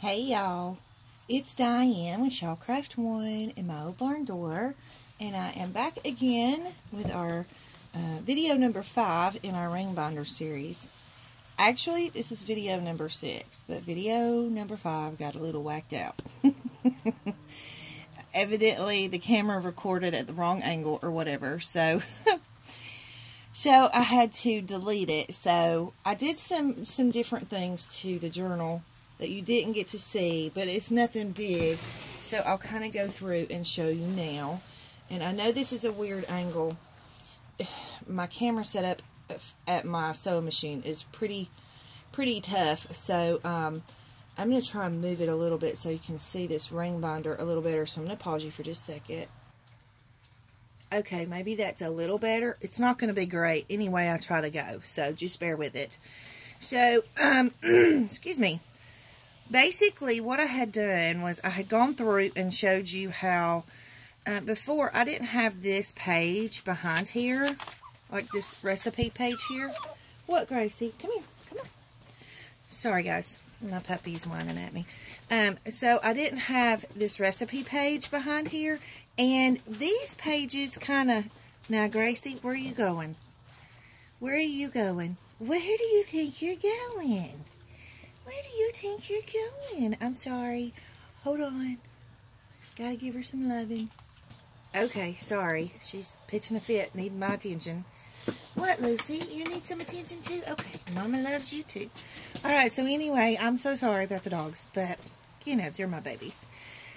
Hey y'all, it's Diane with Shawcraft One in my old barn door, and I am back again with our uh, video number five in our ring binder series. Actually, this is video number six, but video number five got a little whacked out. Evidently, the camera recorded at the wrong angle or whatever, so so I had to delete it. So I did some some different things to the journal that you didn't get to see, but it's nothing big. So I'll kind of go through and show you now. And I know this is a weird angle. My camera setup at my sewing machine is pretty, pretty tough. So um, I'm going to try and move it a little bit so you can see this ring binder a little better. So I'm going to pause you for just a second. Okay, maybe that's a little better. It's not going to be great anyway I try to go. So just bear with it. So, um, excuse me basically what I had done was I had gone through and showed you how uh, before I didn't have this page behind here like this recipe page here. What Gracie? Come here. Come on. Sorry guys. My puppy's whining at me. Um, so I didn't have this recipe page behind here and these pages kind of now Gracie where are you going? Where are you going? Where do you think you're going where do you think you're going? I'm sorry. Hold on. Gotta give her some loving. Okay, sorry. She's pitching a fit, needing my attention. What, Lucy? You need some attention too? Okay, Mama loves you too. Alright, so anyway, I'm so sorry about the dogs, but, you know, they're my babies.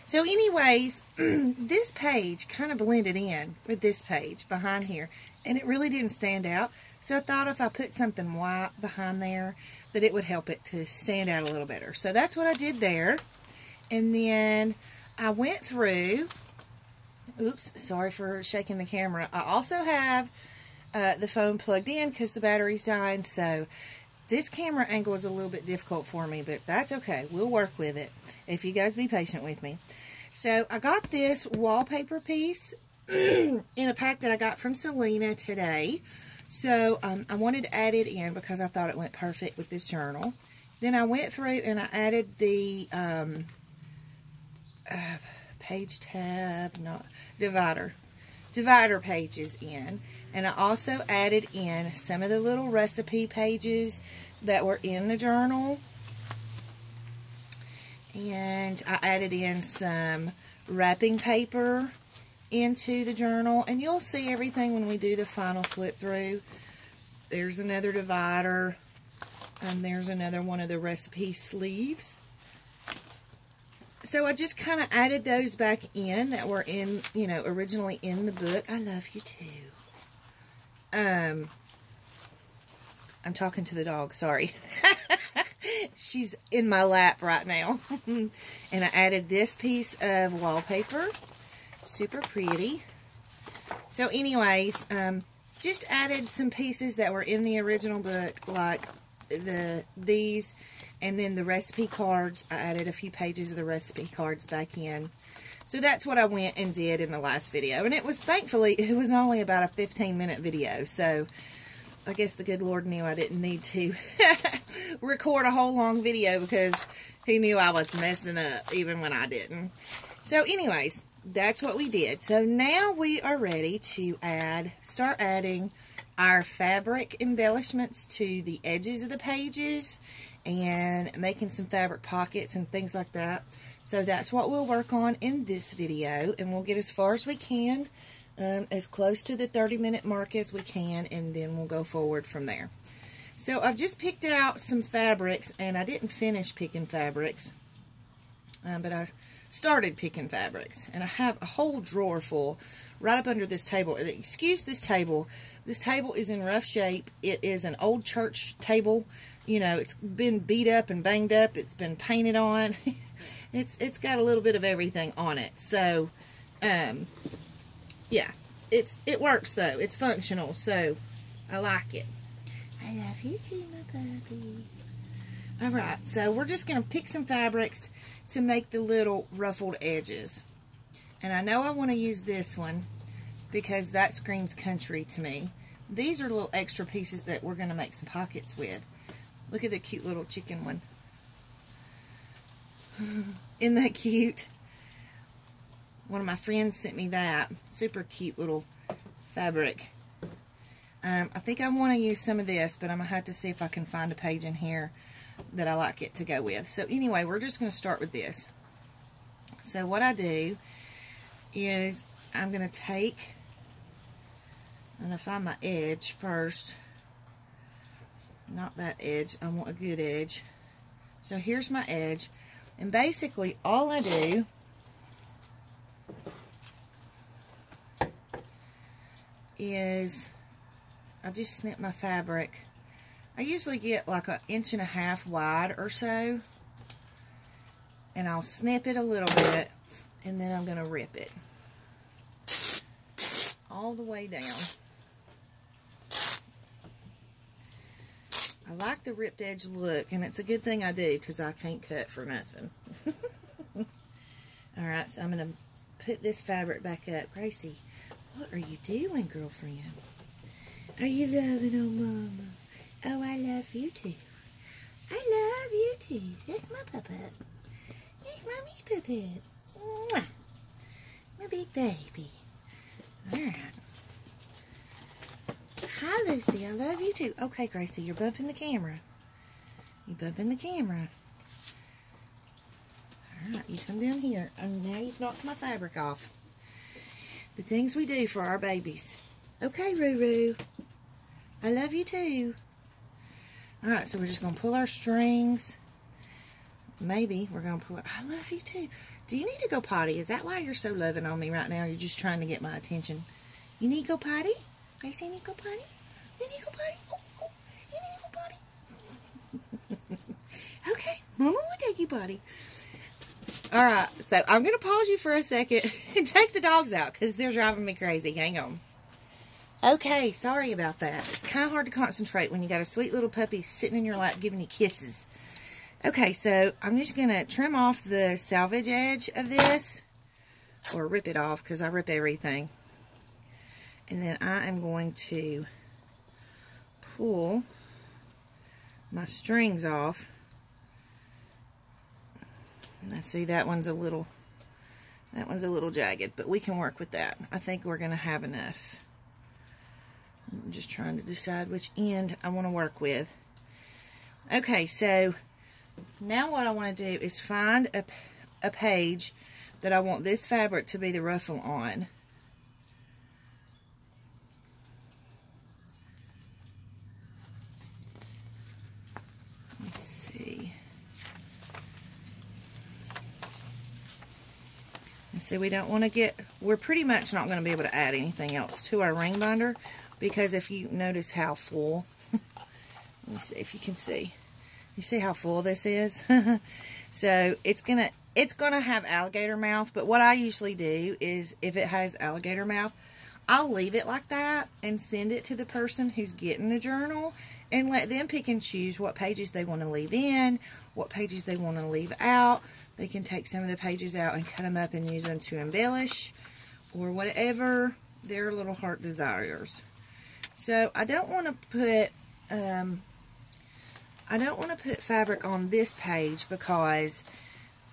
So anyways, this page kind of blended in with this page behind here, and it really didn't stand out. So I thought if I put something white behind there, that it would help it to stand out a little better. So that's what I did there. And then I went through, oops, sorry for shaking the camera. I also have uh, the phone plugged in because the battery's dying. So this camera angle is a little bit difficult for me, but that's okay. We'll work with it if you guys be patient with me. So I got this wallpaper piece in a pack that I got from Selena today. So um, I wanted to add it in because I thought it went perfect with this journal. Then I went through and I added the um, uh, page tab, not divider, divider pages in. And I also added in some of the little recipe pages that were in the journal. And I added in some wrapping paper into the journal and you'll see everything when we do the final flip through. There's another divider and there's another one of the recipe sleeves. So I just kind of added those back in that were in, you know, originally in the book. I love you too. Um, I'm talking to the dog, sorry. She's in my lap right now. and I added this piece of wallpaper super pretty. So anyways, um, just added some pieces that were in the original book, like the these, and then the recipe cards. I added a few pages of the recipe cards back in. So that's what I went and did in the last video. And it was, thankfully, it was only about a 15 minute video. So I guess the good Lord knew I didn't need to record a whole long video because he knew I was messing up even when I didn't. So anyways, that's what we did. So now we are ready to add, start adding our fabric embellishments to the edges of the pages and making some fabric pockets and things like that. So that's what we'll work on in this video and we'll get as far as we can, um, as close to the 30 minute mark as we can and then we'll go forward from there. So I've just picked out some fabrics and I didn't finish picking fabrics, um, but I started picking fabrics. And I have a whole drawer full right up under this table. Excuse this table. This table is in rough shape. It is an old church table. You know, it's been beat up and banged up. It's been painted on. it's It's got a little bit of everything on it. So, um, yeah. It's It works, though. It's functional, so I like it. I love you too, my puppy. Alright, so we're just going to pick some fabrics to make the little ruffled edges. And I know I want to use this one because that screams country to me. These are little extra pieces that we're going to make some pockets with. Look at the cute little chicken one. Isn't that cute? One of my friends sent me that. Super cute little fabric. Um, I think I want to use some of this, but I'm going to have to see if I can find a page in here that I like it to go with. So anyway, we're just going to start with this. So what I do is I'm going to take, I'm going to find my edge first. Not that edge, I want a good edge. So here's my edge. And basically all I do is I just snip my fabric. I usually get like an inch and a half wide or so. And I'll snip it a little bit and then I'm going to rip it all the way down. I like the ripped edge look, and it's a good thing I do because I can't cut for nothing. Alright, so I'm going to put this fabric back up. Gracie, what are you doing, girlfriend? Are you loving on Mama? Oh, I love you too. I love you too. That's my puppet. That's Mommy's puppet. Mwah. My big baby. Alright. Hi, Lucy. I love you too. Okay, Gracie, you're bumping the camera. You bumping the camera. Alright, you come down here. And now you've knocked my fabric off. The things we do for our babies. Okay, Ruru. I love you too. Alright, so we're just going to pull our strings. Maybe we're going to pull it. I love you too. Do you need to go potty? Is that why you're so loving on me right now? You're just trying to get my attention. You need to go potty? Gracie, you need to go potty? You need to go potty? Oh, oh, you need to go potty? okay, Mama will take you potty. All right, so I'm going to pause you for a second and take the dogs out because they're driving me crazy. Hang on. Okay, sorry about that. It's kind of hard to concentrate when you got a sweet little puppy sitting in your lap giving you kisses. Okay, so I'm just going to trim off the salvage edge of this or rip it off because I rip everything. And then I am going to pull my strings off. I see that one's a little, that one's a little jagged, but we can work with that. I think we're going to have enough. I'm just trying to decide which end I want to work with. Okay, so now what I want to do is find a, a page that I want this fabric to be the ruffle on. Let's see we don't want to get we're pretty much not going to be able to add anything else to our ring binder because if you notice how full let me see if you can see you see how full this is so it's gonna it's gonna have alligator mouth but what I usually do is if it has alligator mouth I'll leave it like that and send it to the person who's getting the journal and let them pick and choose what pages they want to leave in, what pages they want to leave out. They can take some of the pages out and cut them up and use them to embellish or whatever their little heart desires. So I don't want to put um, I don't want to put fabric on this page because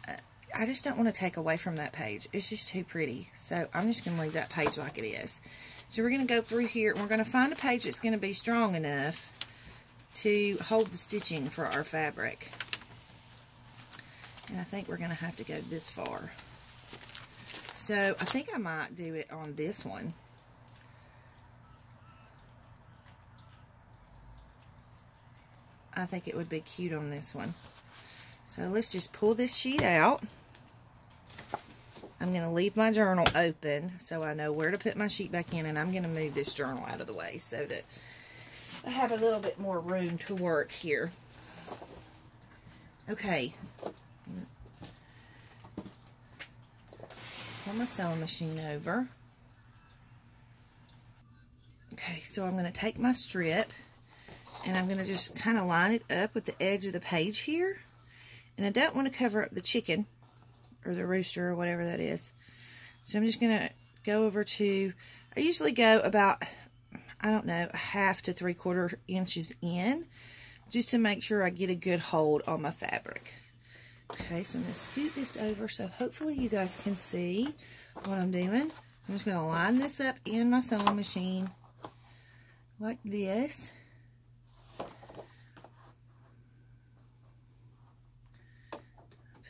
uh, I just don't want to take away from that page. It's just too pretty. So I'm just going to leave that page like it is. So we're going to go through here and we're going to find a page that's going to be strong enough to hold the stitching for our fabric. And I think we're going to have to go this far. So I think I might do it on this one. I think it would be cute on this one. So let's just pull this sheet out. I'm going to leave my journal open so I know where to put my sheet back in and I'm going to move this journal out of the way so that I have a little bit more room to work here. Okay. Pull my sewing machine over. Okay, so I'm going to take my strip and I'm going to just kind of line it up with the edge of the page here. And I don't want to cover up the chicken or the rooster or whatever that is. So I'm just going to go over to, I usually go about I don't know, a half to three quarter inches in just to make sure I get a good hold on my fabric. Okay, so I'm going to scoot this over so hopefully you guys can see what I'm doing. I'm just going to line this up in my sewing machine like this.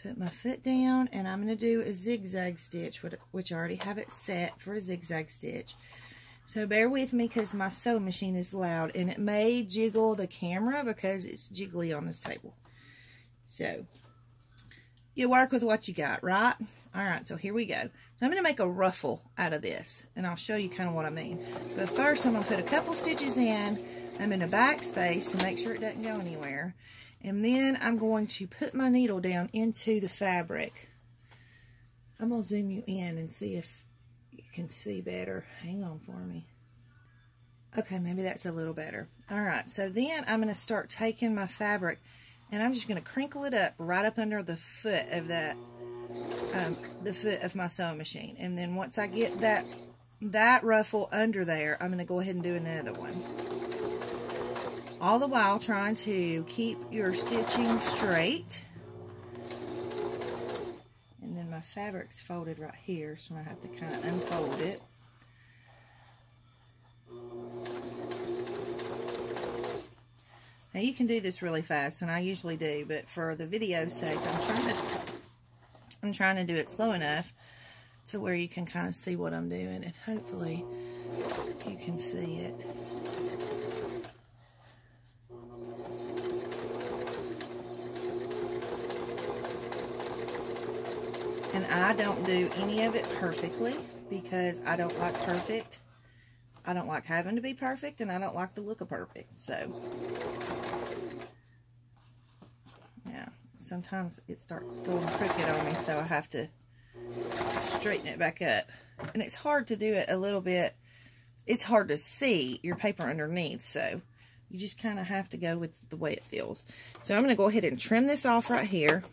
Put my foot down and I'm going to do a zigzag stitch, which I already have it set for a zigzag stitch. So bear with me because my sewing machine is loud and it may jiggle the camera because it's jiggly on this table. So you work with what you got, right? All right, so here we go. So I'm going to make a ruffle out of this, and I'll show you kind of what I mean. But first, I'm going to put a couple stitches in. I'm in a backspace to make sure it doesn't go anywhere. And then I'm going to put my needle down into the fabric. I'm going to zoom you in and see if you can see better. Hang on for me. Okay, maybe that's a little better. All right, so then I'm going to start taking my fabric and I'm just going to crinkle it up right up under the foot of that, um, the foot of my sewing machine. And then once I get that, that ruffle under there, I'm going to go ahead and do another one. All the while trying to keep your stitching straight. And then my fabric's folded right here, so I have to kind of unfold it. Now you can do this really fast, and I usually do, but for the video's sake, I'm trying to I'm trying to do it slow enough to where you can kind of see what I'm doing, and hopefully you can see it. I don't do any of it perfectly because I don't like perfect. I don't like having to be perfect, and I don't like the look of perfect. So, yeah, sometimes it starts going crooked on me, so I have to straighten it back up. And it's hard to do it a little bit. It's hard to see your paper underneath, so you just kind of have to go with the way it feels. So I'm going to go ahead and trim this off right here.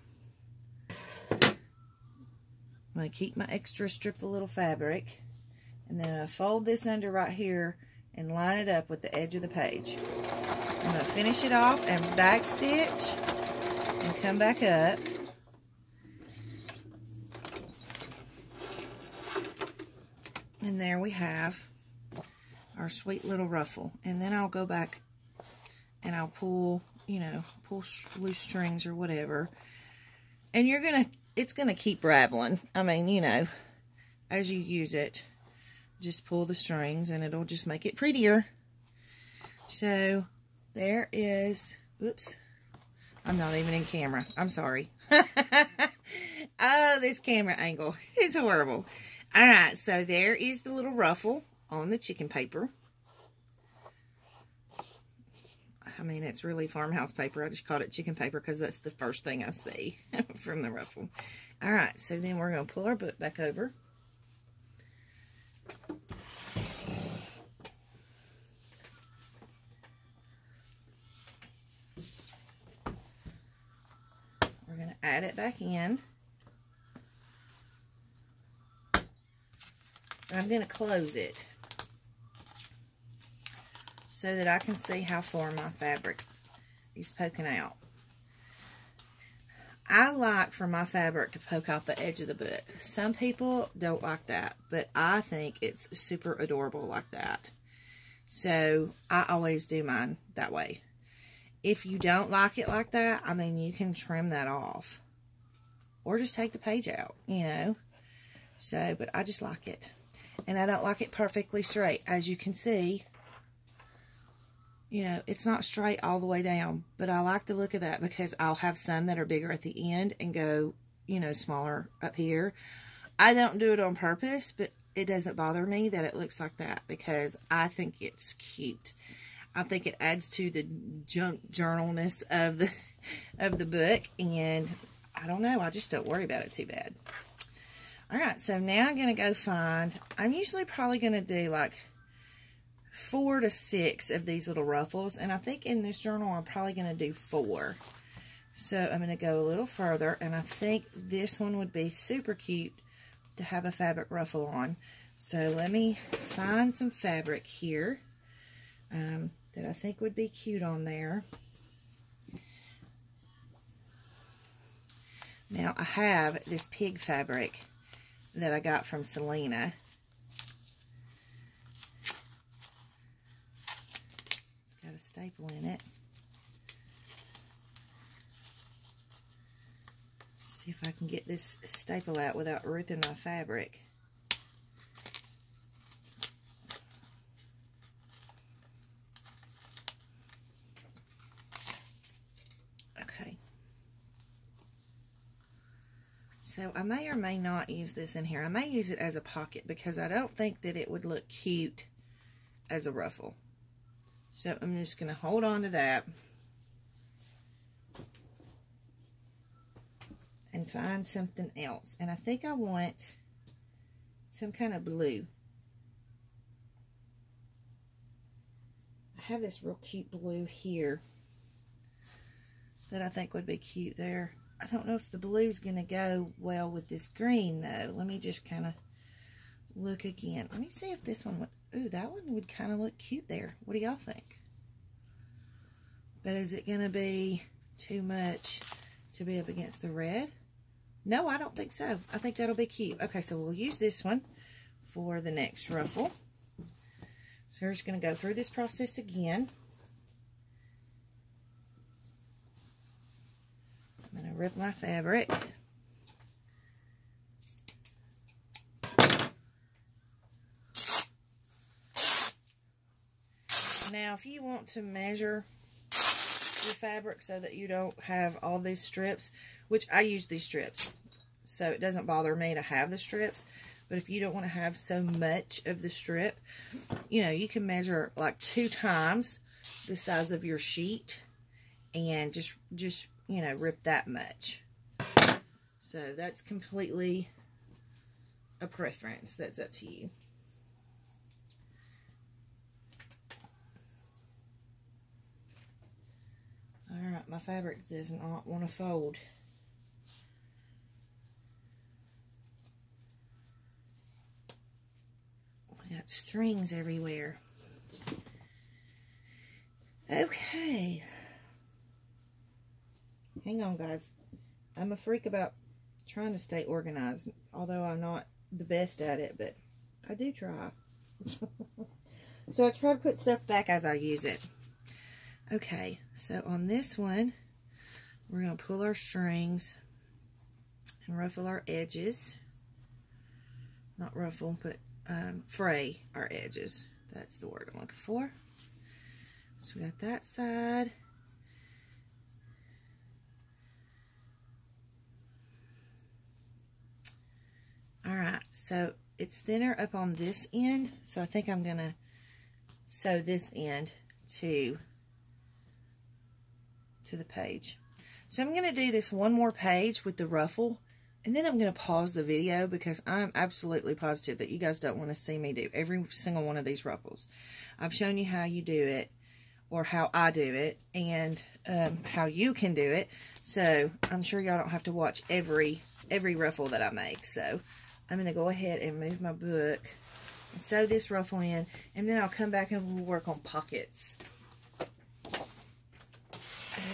I'm going to keep my extra strip of little fabric. And then I fold this under right here and line it up with the edge of the page. I'm going to finish it off and back stitch and come back up. And there we have our sweet little ruffle. And then I'll go back and I'll pull, you know, pull loose strings or whatever. And you're going to, it's going to keep raveling. I mean, you know, as you use it just pull the strings and it'll just make it prettier. So there is, oops, I'm not even in camera. I'm sorry. oh, this camera angle. It's horrible. All right, so there is the little ruffle on the chicken paper. I mean, it's really farmhouse paper. I just called it chicken paper because that's the first thing I see from the ruffle. All right, so then we're going to pull our book back over. We're going to add it back in. I'm going to close it so that I can see how far my fabric is poking out. I like for my fabric to poke out the edge of the book. Some people don't like that, but I think it's super adorable like that. So I always do mine that way. If you don't like it like that, I mean, you can trim that off. Or just take the page out, you know. So, but I just like it. And I don't like it perfectly straight. As you can see, you know, it's not straight all the way down, but I like the look of that because I'll have some that are bigger at the end and go, you know, smaller up here. I don't do it on purpose, but it doesn't bother me that it looks like that because I think it's cute. I think it adds to the junk journalness of the of the book and I don't know, I just don't worry about it too bad. All right, so now I'm going to go find, I'm usually probably going to do like four to six of these little ruffles. And I think in this journal, I'm probably going to do four. So I'm going to go a little further. And I think this one would be super cute to have a fabric ruffle on. So let me find some fabric here um, that I think would be cute on there. Now, I have this pig fabric that I got from Selena. It's got a staple in it. See if I can get this staple out without ripping my fabric. Okay. So I may or may not use this in here. I may use it as a pocket because I don't think that it would look cute as a ruffle. So I'm just going to hold on to that. And find something else. And I think I want some kind of blue. I have this real cute blue here that I think would be cute there. I don't know if the blue's going to go well with this green, though. Let me just kind of look again. Let me see if this one would... Ooh, that one would kind of look cute there. What do y'all think? But is it going to be too much to be up against the red? No, I don't think so. I think that'll be cute. Okay, so we'll use this one for the next ruffle. So we're just going to go through this process again. I'm going to rip my fabric. Now, if you want to measure your fabric so that you don't have all these strips, which I use these strips, so it doesn't bother me to have the strips, but if you don't want to have so much of the strip, you know, you can measure like two times the size of your sheet and just, just you know, rip that much. So that's completely a preference. That's up to you. Alright, my fabric does not want to fold. We got strings everywhere. Okay. Hang on, guys. I'm a freak about trying to stay organized, although I'm not the best at it, but I do try. so I try to put stuff back as I use it. Okay, so on this one, we're going to pull our strings and ruffle our edges. Not ruffle, but um, fray our edges. That's the word I'm looking for. So we got that side. All right, so it's thinner up on this end, so I think I'm going to sew this end to, to the page. So I'm going to do this one more page with the ruffle, and then I'm going to pause the video because I'm absolutely positive that you guys don't want to see me do every single one of these ruffles. I've shown you how you do it, or how I do it, and um, how you can do it. So I'm sure y'all don't have to watch every every ruffle that I make. So I'm going to go ahead and move my book and sew this ruffle in, and then I'll come back and we'll work on pockets.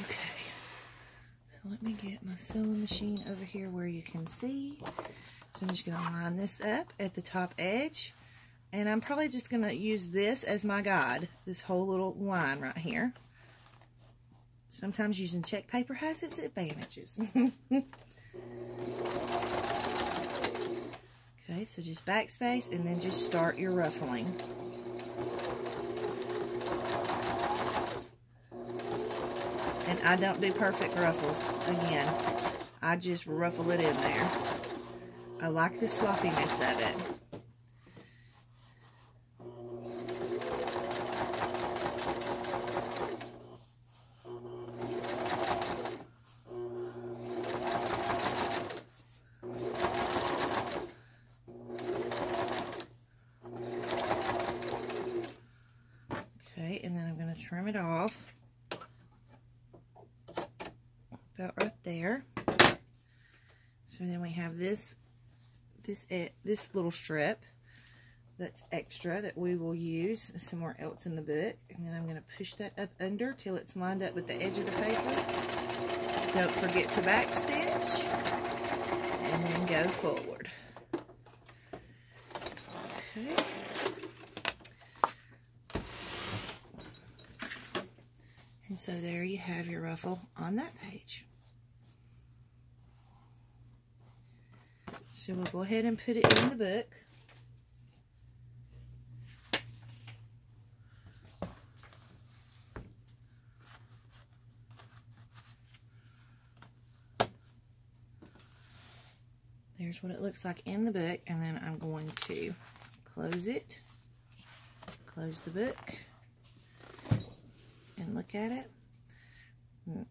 Okay, so let me get my sewing machine over here where you can see. So I'm just going to line this up at the top edge, and I'm probably just going to use this as my guide, this whole little line right here. Sometimes using check paper has its advantages. Okay, so just backspace and then just start your ruffling. And I don't do perfect ruffles. Again, I just ruffle it in there. I like the sloppiness of it. trim it off. About right there. So then we have this this little strip that's extra that we will use somewhere else in the book. And then I'm going to push that up under till it's lined up with the edge of the paper. Don't forget to backstitch. And then go forward. Okay. And so there you have your ruffle on that page. So we'll go ahead and put it in the book. There's what it looks like in the book, and then I'm going to close it, close the book, and look at it. Mm.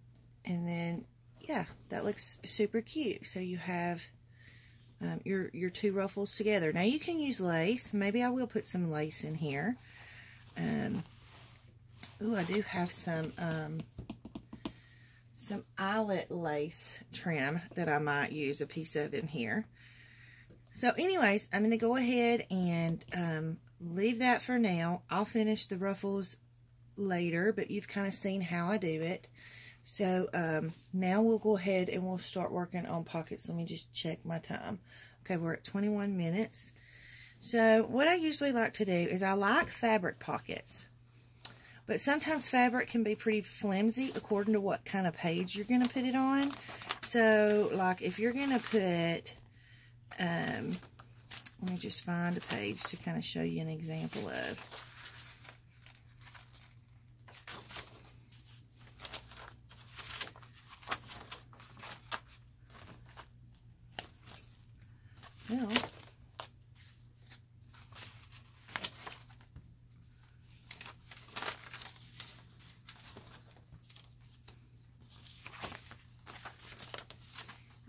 And then, yeah, that looks super cute. So you have um, your, your two ruffles together. Now you can use lace. Maybe I will put some lace in here. Um, ooh, I do have some, um, some eyelet lace trim that I might use a piece of in here. So anyways, I'm going to go ahead and um, leave that for now. I'll finish the ruffles later, but you've kind of seen how I do it. So um, now we'll go ahead and we'll start working on pockets. Let me just check my time. Okay, we're at 21 minutes. So what I usually like to do is I like fabric pockets. But sometimes fabric can be pretty flimsy according to what kind of page you're going to put it on. So, like, if you're going to put, um, let me just find a page to kind of show you an example of.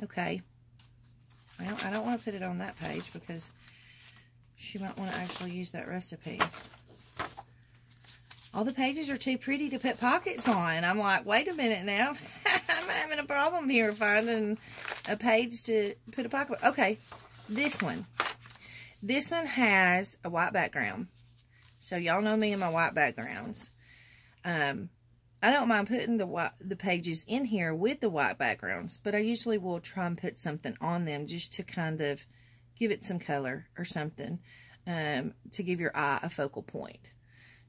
Okay. Well, I don't want to put it on that page because she might want to actually use that recipe. All the pages are too pretty to put pockets on. I'm like, wait a minute now. I'm having a problem here finding a page to put a pocket. Okay, this one. This one has a white background. So y'all know me and my white backgrounds. Um, I don't mind putting the white, the pages in here with the white backgrounds, but I usually will try and put something on them just to kind of give it some color or something um, to give your eye a focal point.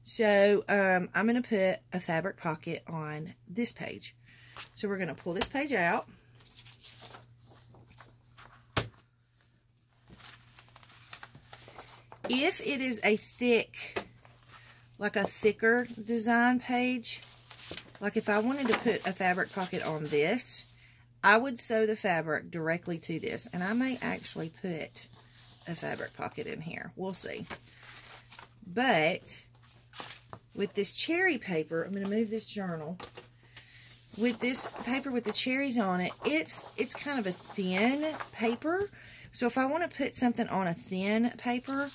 So um, I'm going to put a fabric pocket on this page. So we're going to pull this page out. If it is a thick, like a thicker design page, like if I wanted to put a fabric pocket on this, I would sew the fabric directly to this. And I may actually put a fabric pocket in here. We'll see. But with this cherry paper, I'm going to move this journal. With this paper with the cherries on it, it's it's kind of a thin paper. So if I want to put something on a thin paper,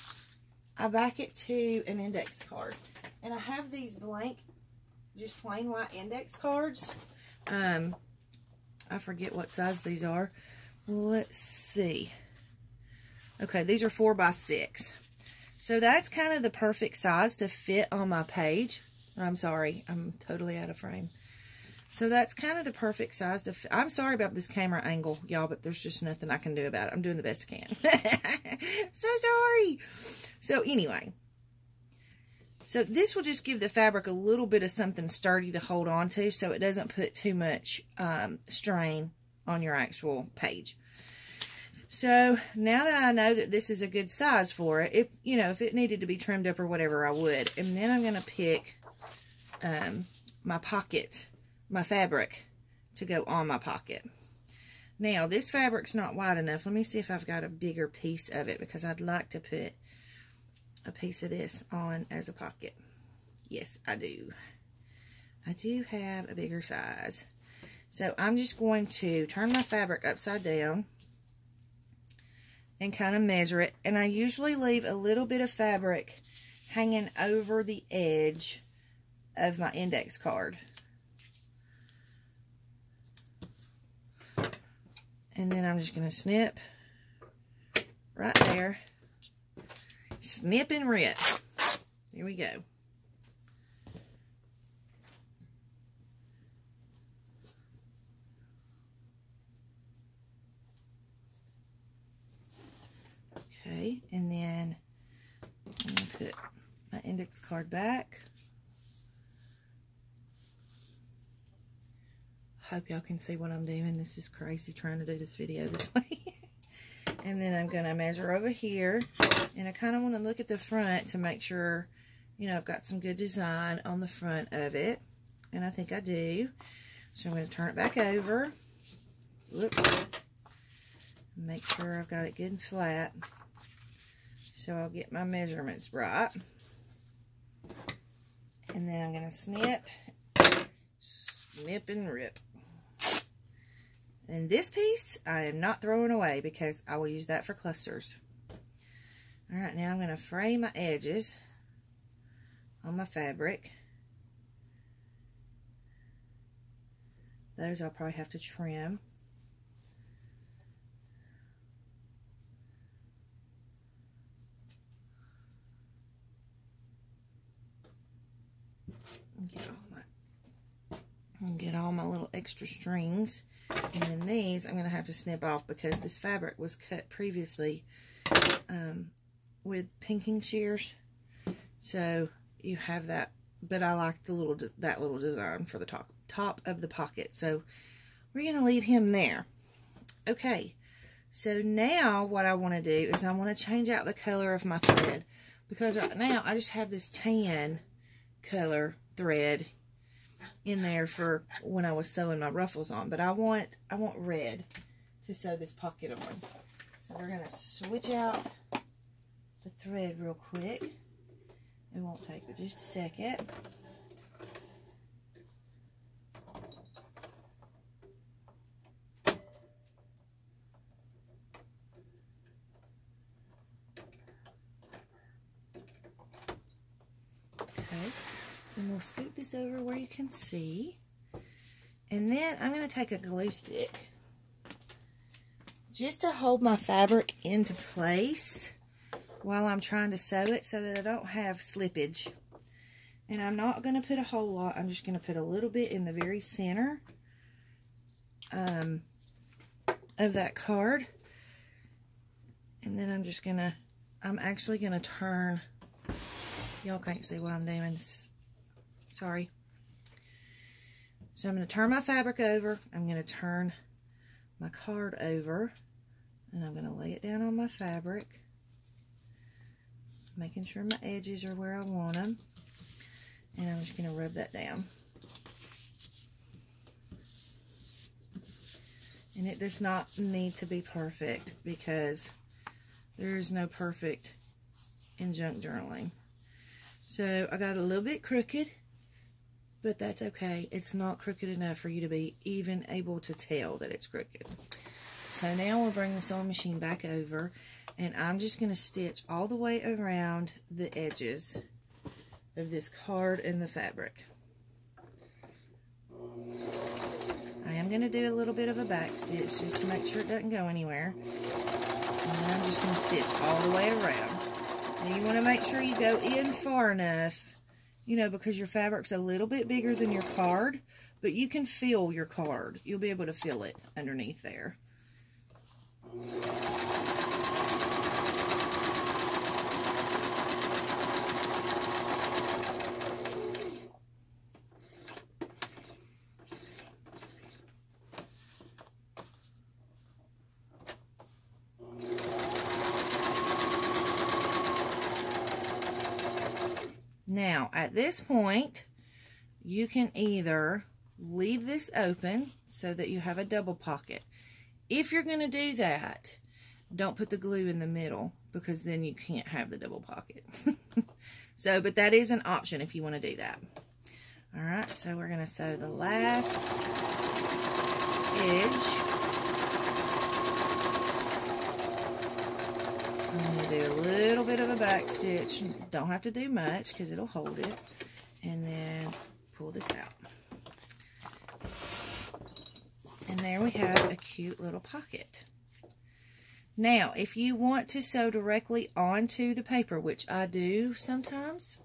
I back it to an index card. And I have these blank just plain white index cards. Um, I forget what size these are. Let's see. Okay, these are four by six. So that's kind of the perfect size to fit on my page. I'm sorry, I'm totally out of frame. So that's kind of the perfect size to. I'm sorry about this camera angle, y'all, but there's just nothing I can do about it. I'm doing the best I can. so sorry. So anyway, so this will just give the fabric a little bit of something sturdy to hold on to so it doesn't put too much um, strain on your actual page. So now that I know that this is a good size for it, if, you know, if it needed to be trimmed up or whatever, I would. And then I'm going to pick um, my pocket, my fabric to go on my pocket. Now, this fabric's not wide enough. Let me see if I've got a bigger piece of it because I'd like to put a piece of this on as a pocket. Yes, I do. I do have a bigger size. So I'm just going to turn my fabric upside down and kind of measure it. And I usually leave a little bit of fabric hanging over the edge of my index card. And then I'm just going to snip right there. Snip and rip. Here we go. Okay, and then I'm going to put my index card back. Hope y'all can see what I'm doing. This is crazy trying to do this video this way. and then I'm going to measure over here. And I kind of want to look at the front to make sure, you know, I've got some good design on the front of it. And I think I do. So I'm going to turn it back over. Whoops. Make sure I've got it good and flat. So I'll get my measurements right. And then I'm going to snip, snip and rip. And this piece, I am not throwing away because I will use that for clusters. All right, now I'm going to frame my edges on my fabric. Those I'll probably have to trim. Get all my, get all my little extra strings. And then these I'm going to have to snip off because this fabric was cut previously um, with pinking shears. So you have that, but I like the little that little design for the top, top of the pocket. So we're going to leave him there. Okay, so now what I want to do is I want to change out the color of my thread because right now I just have this tan color thread in there for when I was sewing my ruffles on. But I want I want red to sew this pocket on. So we're going to switch out the thread real quick. It won't take but just a second. And we'll scoop this over where you can see. And then I'm going to take a glue stick just to hold my fabric into place while I'm trying to sew it so that I don't have slippage. And I'm not going to put a whole lot. I'm just going to put a little bit in the very center um, of that card. And then I'm just going to, I'm actually going to turn, y'all can't see what I'm doing. This Sorry. So I'm going to turn my fabric over. I'm going to turn my card over. And I'm going to lay it down on my fabric. Making sure my edges are where I want them. And I'm just going to rub that down. And it does not need to be perfect because there is no perfect in junk journaling. So I got a little bit crooked but that's okay. It's not crooked enough for you to be even able to tell that it's crooked. So now we'll bring the sewing machine back over, and I'm just going to stitch all the way around the edges of this card and the fabric. I am going to do a little bit of a back stitch just to make sure it doesn't go anywhere. And I'm just going to stitch all the way around. Now you want to make sure you go in far enough you know, because your fabric's a little bit bigger than your card, but you can feel your card. You'll be able to feel it underneath there. Now, at this point, you can either leave this open so that you have a double pocket. If you're going to do that, don't put the glue in the middle because then you can't have the double pocket. so, but that is an option if you want to do that. All right, so we're going to sew the last edge. Going to do a little bit of a back stitch. Don't have to do much because it'll hold it. And then pull this out. And there we have a cute little pocket. Now, if you want to sew directly onto the paper, which I do sometimes,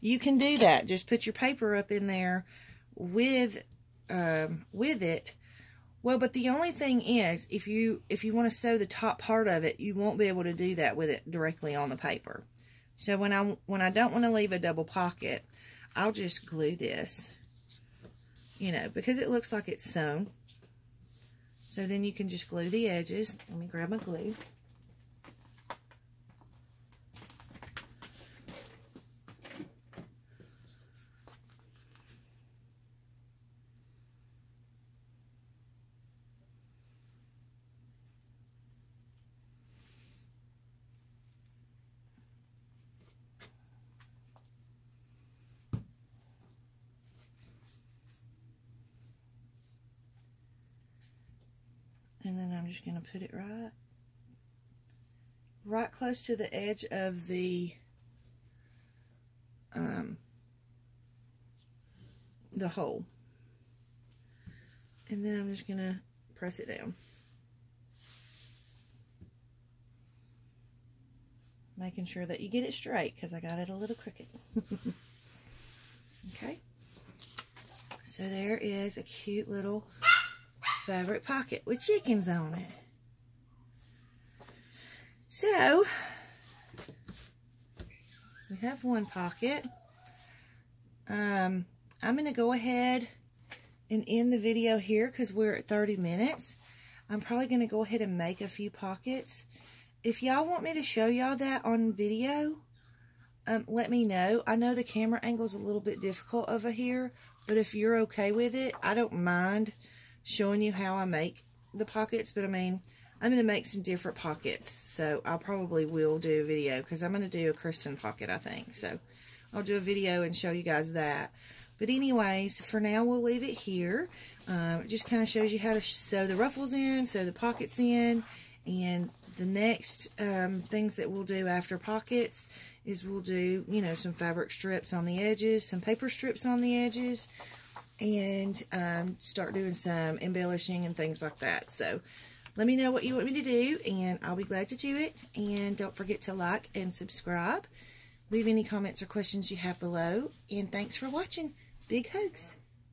you can do that. Just put your paper up in there with um, with it well, but the only thing is, if you if you want to sew the top part of it, you won't be able to do that with it directly on the paper. So when I when I don't want to leave a double pocket, I'll just glue this, you know, because it looks like it's sewn. So then you can just glue the edges. Let me grab my glue. And then I'm just going to put it right right close to the edge of the um, the hole. And then I'm just going to press it down. Making sure that you get it straight because I got it a little crooked. Okay? So there is a cute little fabric pocket with chickens on it. So, we have one pocket. Um, I'm going to go ahead and end the video here because we're at 30 minutes. I'm probably going to go ahead and make a few pockets. If y'all want me to show y'all that on video, um, let me know. I know the camera angle is a little bit difficult over here, but if you're okay with it, I don't mind showing you how I make the pockets, but I mean, I'm going to make some different pockets, so I probably will do a video, because I'm going to do a Kristen pocket, I think, so I'll do a video and show you guys that. But anyways, for now, we'll leave it here. Um, it just kind of shows you how to sew the ruffles in, sew the pockets in, and the next um, things that we'll do after pockets is we'll do, you know, some fabric strips on the edges, some paper strips on the edges, and um, start doing some embellishing and things like that. So let me know what you want me to do, and I'll be glad to do it. And don't forget to like and subscribe. Leave any comments or questions you have below. And thanks for watching. Big hugs.